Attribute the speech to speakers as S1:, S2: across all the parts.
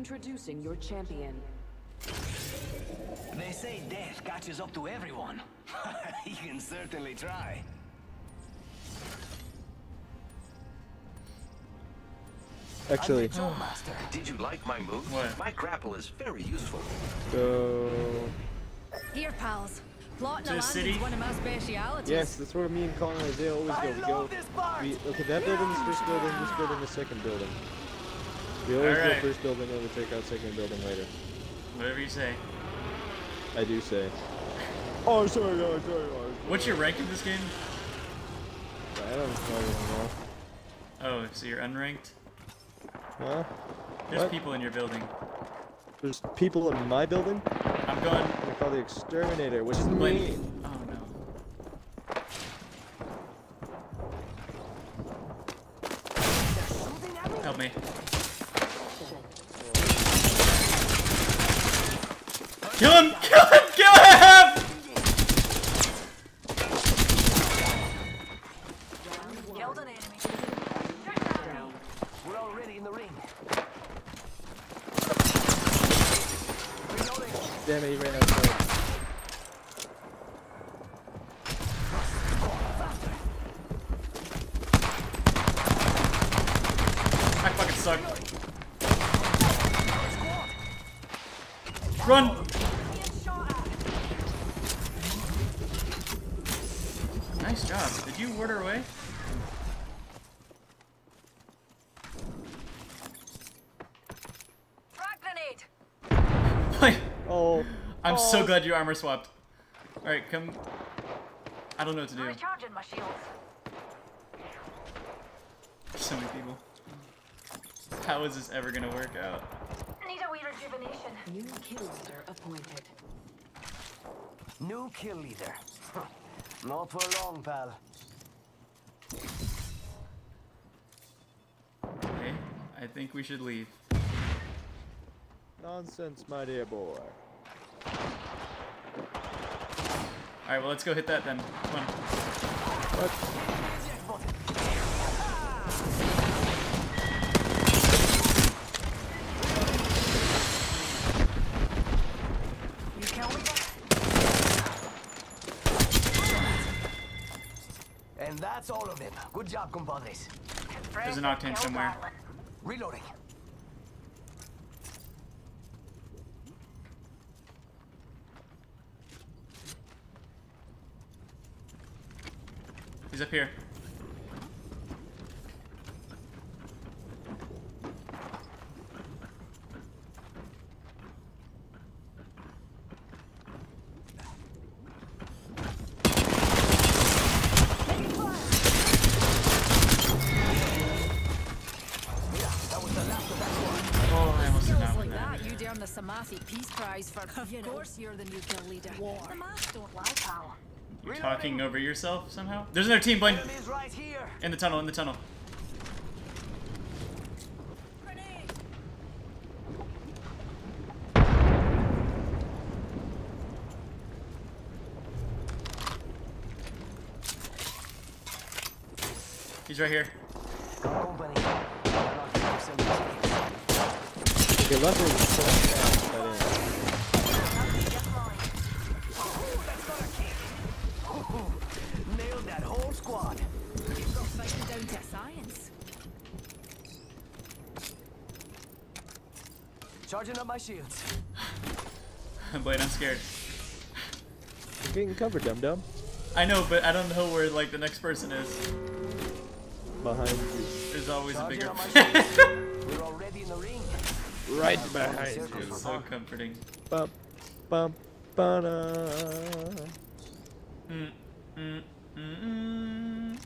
S1: Introducing your champion.
S2: They say death catches up to everyone. he can certainly try.
S3: Actually,
S2: Master.
S4: Did you like my move?
S5: What?
S4: My grapple is very useful.
S3: go.
S6: Here, pals. Plotting
S5: To
S6: a
S5: the city?
S6: one of my specialities.
S3: Yes, that's where me and Colin and Isaiah always go. We go.
S2: this part.
S3: We, okay, that building's first building, this building is second building. We always go
S5: Alright.
S3: first building, then we take out second building later.
S5: Whatever you say.
S3: I do say. Oh, sorry, sorry, oh,
S5: What's your rank in this game?
S3: I don't know.
S5: Oh, so you're unranked?
S3: Huh?
S5: There's
S3: What?
S5: people in your building.
S3: There's people in my building.
S5: I'm going.
S3: I call the exterminator, which is
S5: Wait.
S3: me.
S5: Oh no. Help me. Kill him! Kill him! Kill him!
S6: Killed an enemy.
S2: We're already in the ring.
S3: Damn it, he ran outside.
S5: I fucking suck. Run! Nice job. Did you ward her away?
S6: Frag grenade.
S3: Oh.
S5: I'm so
S3: Oh.
S5: glad you armor swapped. Alright, come. I don't know what to do.
S6: Recharging my shields.
S5: So many people. How is this ever gonna work out?
S6: Need a wee rejuvenation.
S1: New kill leader appointed.
S2: New kill leader. Not for long, pal.
S5: I think we should leave.
S3: Nonsense, my dear boy.
S5: Alright, well, let's go hit that then. Come on.
S3: What?
S6: You kill me
S2: And that's all of them. Good job, compadres.
S5: There's an octane somewhere.
S2: Reloading.
S5: He's up here.
S6: Like
S5: win that.
S6: that, you earn the Samathi Peace Prize for. Of course, you're the new kill leader. Samath don't lie, pal.
S5: You're talking over yourself somehow? There's another team, Blaine!
S2: Right here.
S5: In the tunnel, in the tunnel. He's right here.
S2: Company. They're not gonna have some tickets.
S3: Okay, left was so fast. That is.
S2: Nailed that whole squad.
S6: Got fighting down to science.
S2: Charging up my shields.
S5: Blaine, I'm scared.
S3: You're getting covered, dum dum.
S5: I know, but I don't know where like the next person is.
S3: Behind you.
S5: There's always a bigger.
S2: up. We're already in the ring.
S3: Right
S2: behind you.
S5: so comforting.
S3: Bum, bum, ba-da.
S5: Mm, mm, mm, mm.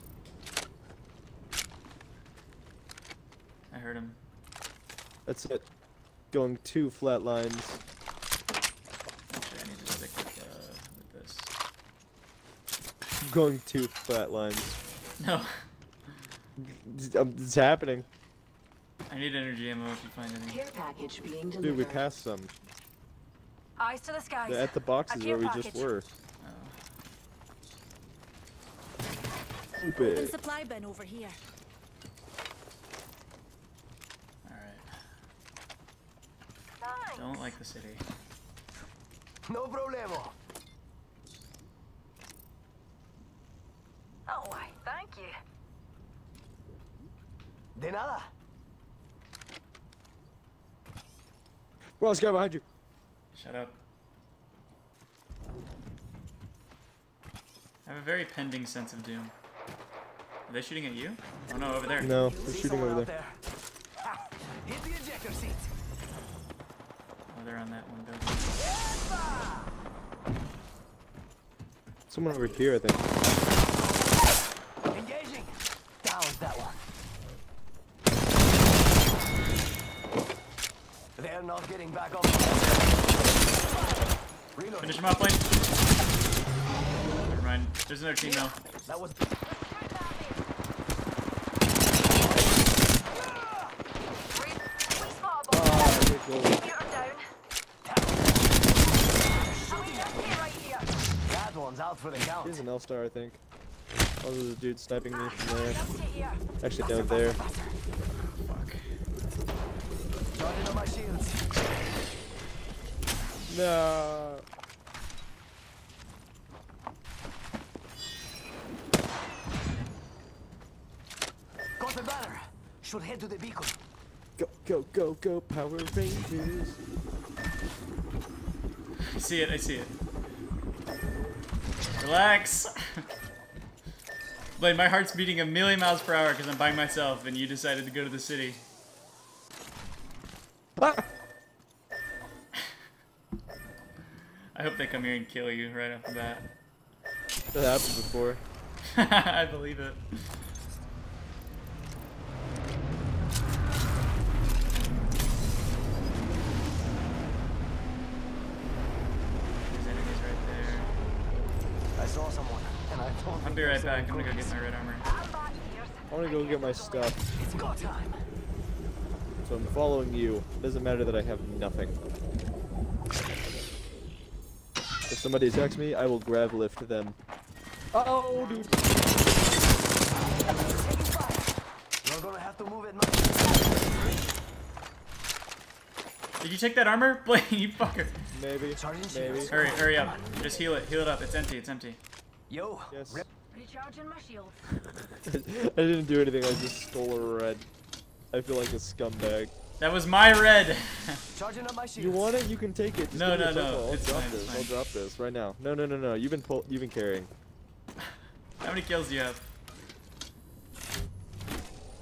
S5: I heard him.
S3: That's it. Going two flat lines.
S5: Actually, I need to stick with, uh, with this.
S3: Going two flat lines.
S5: No,
S3: it's happening.
S5: I need energy ammo if you find any.
S1: Care package being delivered.
S3: Dude, we passed some.
S6: Eyes to the skies.
S3: They're at the boxes
S6: A
S3: where we
S6: care
S3: just were.
S6: And
S3: Stupid.
S6: supply bin over here.
S5: Alright. Don't like the city.
S2: No problemo.
S6: Oh, why, thank you.
S2: De nada.
S3: Well, this guy behind you.
S5: Shut up. I have a very pending sense of doom. Are they shooting at you? Oh no, over there.
S3: No, they're shooting over
S2: out
S3: there.
S2: Ha! Ah, hit the ejector seat.
S5: Oh, they're on that one building.
S3: Someone over here, I think.
S2: Back up. Reload.
S5: Finish him off, Blaine. Never mind. There's another team though.
S2: That was.
S6: We spot a bomb.
S3: I think we'll-
S6: Computer down. We just hit right here.
S2: That one's out for the count.
S3: Here's an L-star, I think. Oh, there's a dude sniping me from there.
S6: Just hit here.
S3: Actually, down there.
S5: Fuck.
S2: Charging on my shields.
S3: No.
S2: Got the banner. Should head to the beacon.
S3: Go, go, go, go, Power Rangers.
S5: I see it, I see it. Relax! Blaine, my heart's beating a million miles per hour because I'm by myself and you decided to go to the city.
S3: Ah!
S5: I hope they come here and kill you right off the bat.
S3: That happened before.
S5: I believe it. There's enemies right there.
S2: I saw someone, and I don't
S5: I'll be right back. I'm gonna go get my red armor.
S6: I'm back here.
S3: I want to go get my stuff,
S2: It's go time.
S3: So I'm following you. It Doesn't matter that I have nothing. If somebody attacks me, I will grav lift them. Oh, dude.
S2: You're gonna have to move it much.
S5: Did you take that armor? Blaine, you fucker.
S3: Maybe. Maybe.
S5: Hurry, hurry up. Just heal it. Heal it up. It's empty. It's empty.
S2: Yo.
S3: Yes.
S6: Recharging my shield.
S3: I didn't do anything. I just stole a red. I feel like a scumbag.
S5: That was my red.
S2: Charging up my shields.
S3: You want it? You can take it. Just
S5: No,
S3: give me a
S5: no, no.
S3: I'll
S5: it's
S3: drop
S5: fine, it's
S3: this. I'll drop this right now. No, no, no, no. You've been pull- you've been carrying.
S5: How many kills do you have?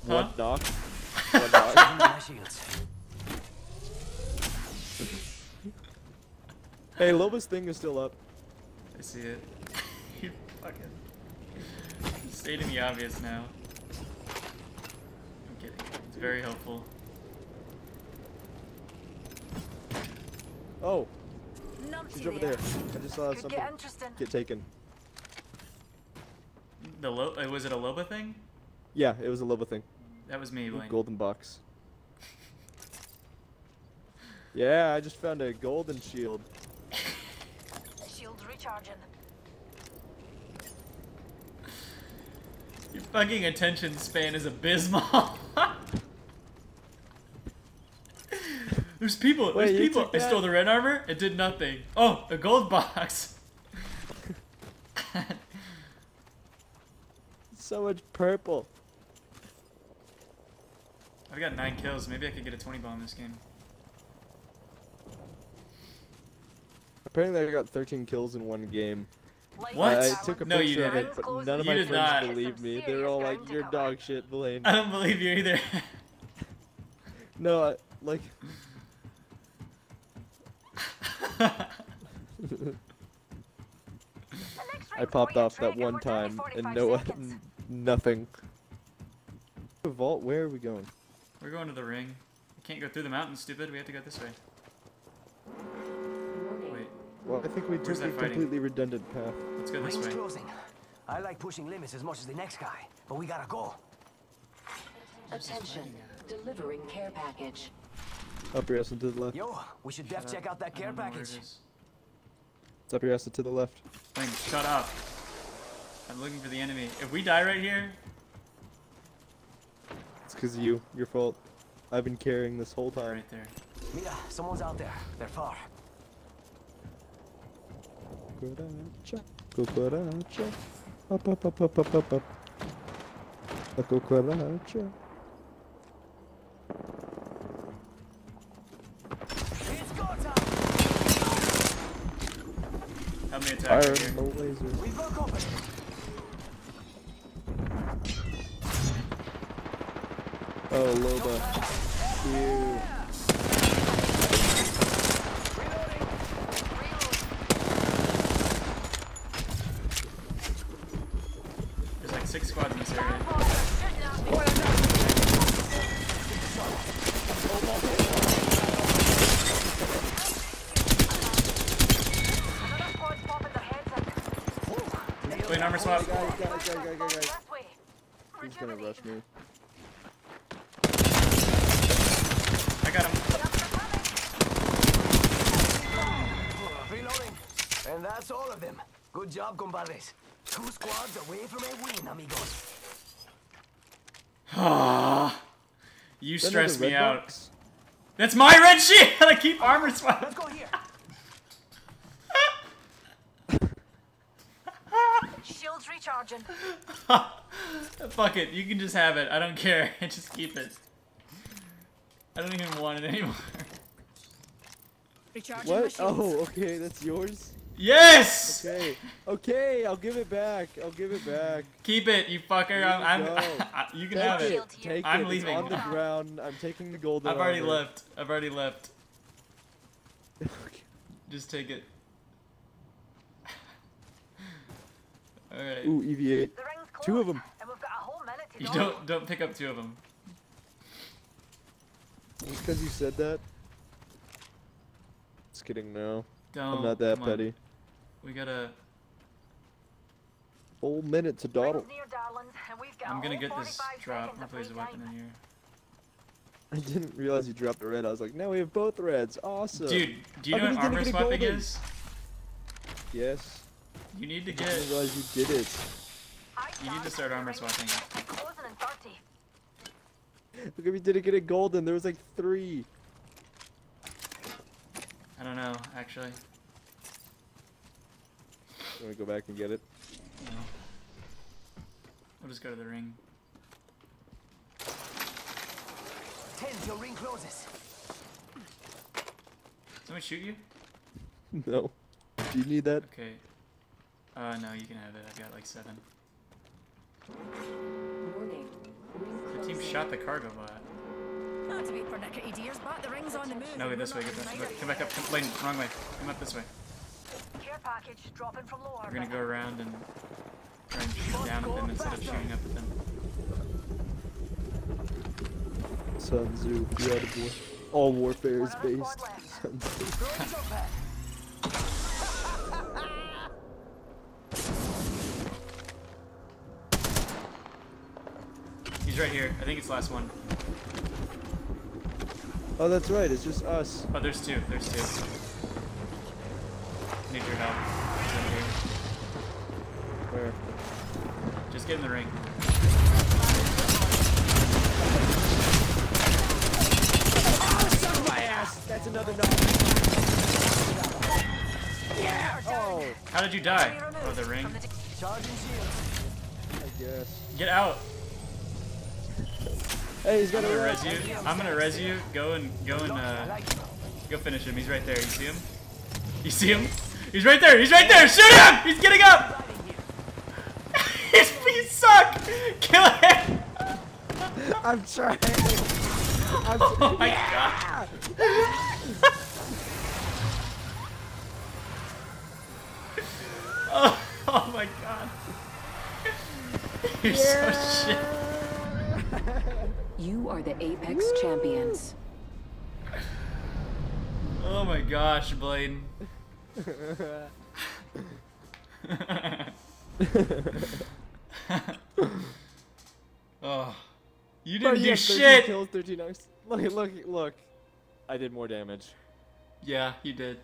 S3: One
S5: Huh?
S3: knock. One knock.
S2: Charging my shields.
S3: hey, Loba's thing is still up.
S5: I see it. you fucking stating the obvious now. I'm kidding. It's very helpful.
S3: Oh,
S6: Numpty
S3: she's over
S6: there.
S3: there. I just saw
S6: Could
S3: something
S6: get interesting.
S3: get taken.
S5: The lo- uh, was it a Loba thing?
S3: Yeah, it was a Loba thing.
S5: That was me, Blaine.
S3: Golden box. Yeah, I just found a golden shield.
S6: Shields recharging.
S5: Your fucking attention span is abysmal. There's people.
S3: Wait,
S5: There's people.
S3: took
S5: I stole the red armor. It did nothing. Oh, a gold box.
S3: So much purple.
S5: I've got nine kills. Maybe I could get a 20 bomb this game.
S3: Apparently, I got 13 kills in one game.
S5: What?
S3: I, I took a
S5: No, you
S3: picture of it,
S6: didn't.
S3: but none of
S5: You
S3: my friends
S5: not.
S3: believed
S6: Some
S3: me. They're all like,
S6: ground
S3: "You're
S6: cover."
S3: dog shit, Blaine."
S5: I don't believe you either.
S3: no, I, like,
S6: The next
S3: I popped off that one
S6: we're down to
S3: time, and no,
S6: seconds.
S3: nothing. Vault? Where are we going?
S5: We're going to the ring. We can't go through the mountain, stupid. We have to go this way. Wait,
S3: Well, I think we
S5: Where's
S3: took a completely redundant path.
S5: let's go this
S2: Ring's
S5: way.
S2: closing. I like pushing limits as much as the next guy, but we gotta go.
S1: Attention. Delivering care package.
S3: Up your ass and to the left.
S2: Yo, we should def check out that care
S5: don't know where it
S2: package.
S5: Is.
S3: It's up your ass to the left.
S5: Blaine, shut up. I'm looking for the enemy. If we die right here,
S3: It's because of you. Your fault. I've been carrying this whole time.
S5: right there.
S2: Mira, someone's out there. They're far.
S3: Cucaracha, cucaracha. Up, up, up, up, up, up, up. A cucaracha.
S5: Help me attack
S3: Fire
S5: here.
S3: no laser.
S2: We broke open.
S3: Oh, Loba. Cute.
S5: There's like six squads in this area. Play an armor swap.
S3: Guys, guys, guys, guys, guys, guys. He's gonna rush me.
S5: I got him.
S2: Reloading. And that's all of them. Good job, compadres. Two squads away from a win, amigos.
S5: You stress me out.
S3: box?
S5: That's my red shield! I keep armor swap.
S2: Let's go here.
S6: Shields recharging.
S5: Fuck it, you can just have it. I don't care. just keep it. I don't even want it anymore.
S6: Recharging
S3: What?
S6: shields.
S3: Oh, okay, that's yours?
S5: Yes!
S3: Okay, okay, I'll give it back. I'll give it back.
S5: Keep it, you fucker.
S3: Here
S5: I'm,
S3: you
S5: I'm,
S3: go.
S5: you can
S3: Take
S5: have it.
S3: it. Take
S5: I'm
S3: it.
S5: leaving.
S3: It's on the ground. I'm taking the golden
S5: I've already
S3: armor.
S5: left. I've already left. Just take it. Alright.
S3: Ooh, EVA.
S6: The
S3: Two of them.
S6: And we've got a whole minute to
S5: You don't don't pick up two of them.
S3: Just because you said that? Just kidding, no.
S5: Don't.
S3: I'm not that
S5: come on.
S3: petty.
S5: We gotta.
S3: Whole minute to dawdle.
S6: Rings near, darlings, and we've got
S5: I'm gonna get this
S6: 45
S5: drop.
S6: seconds of
S5: Hopefully, there's a weapon in here.
S3: I didn't realize you dropped a red. I was like, now we have both reds. Awesome.
S5: Dude, do you
S3: How
S5: know what
S3: he didn't
S5: armor
S3: get a
S5: swapping
S3: golden?
S5: is?
S3: Yes.
S5: You need to get.
S3: I
S5: get.
S3: didn't realize you did it.
S5: You need to start armor swapping.
S6: Closing in 30.
S3: Look if me didn't get a golden. There was like three.
S5: I don't know, actually.
S3: You want to go back and get it?
S5: No. We'll just go to the ring.
S2: Ten your ring closes.
S5: Someone shoot you?
S3: No. Do you need that?
S5: Okay. Uh, no, you can have it. I've got like seven.
S1: Warning.
S5: The team shot the cargo bot.
S6: Not to be pernickety dears, but the ring's on the move.
S5: No,
S6: and
S5: wait, this way. Get this way. Come back up. Come, Lane, wrong way. Come up this way.
S6: Care package dropping from lower.
S5: We're gonna go around and try and shoot down at them instead of shooting up at them.
S3: Sun Tzu, the art of war. All warfare is based.
S5: right here. I think it's the last one.
S3: Oh, that's right. It's just us.
S5: Oh, there's two. There's two. Need your help. Here.
S3: Where?
S5: Just get in the ring.
S3: Suck my ass! That's another knock. Yeah! Oh,
S5: How did you die? Oh, the ring.
S2: Charging shields.
S3: I guess.
S5: Get out.
S3: Hey, he's got
S5: I'm gonna
S3: res.
S5: you. I'm gonna res you. Go and go and uh, go finish him. He's right there. You see him? You see him? He's right there. He's right there. Shoot him! He's getting up. He's, you suck. Kill him.
S3: I'm trying. I'm
S5: Oh my god. Oh, oh my god. You're so shit.
S1: You are the Apex champions.
S5: Oh my gosh, Blade. oh. You didn't
S3: you
S5: do
S3: have 13
S5: shit!
S3: Kills, 13 knocks. Look, look, look. I did more damage.
S5: Yeah, you did.